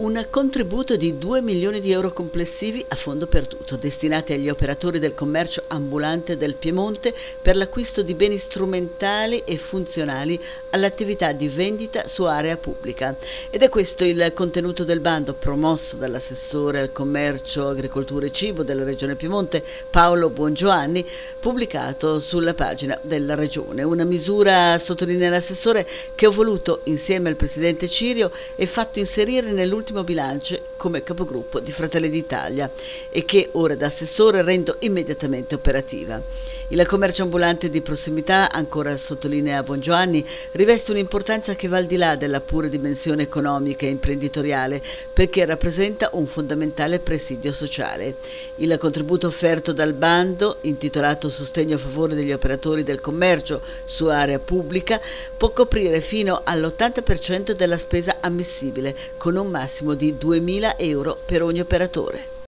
un contributo di 2 milioni di euro complessivi a fondo perduto destinati agli operatori del commercio ambulante del Piemonte per l'acquisto di beni strumentali e funzionali all'attività di vendita su area pubblica. Ed è questo il contenuto del bando promosso dall'assessore al commercio, agricoltura e cibo della Regione Piemonte Paolo Buongiovanni, pubblicato sulla pagina della Regione. Una misura, sottolinea l'assessore, che ho voluto insieme al Presidente Cirio e fatto inserire nell'ultimo ultimo bilancio come capogruppo di Fratelli d'Italia e che ora da assessore rendo immediatamente operativa. Il commercio ambulante di prossimità, ancora sottolinea Bongiovanni, riveste un'importanza che va al di là della pura dimensione economica e imprenditoriale perché rappresenta un fondamentale presidio sociale. Il contributo offerto dal bando, intitolato Sostegno a favore degli operatori del commercio su area pubblica, può coprire fino all'80% della spesa ammissibile con un massimo di 2.000 euro per ogni operatore.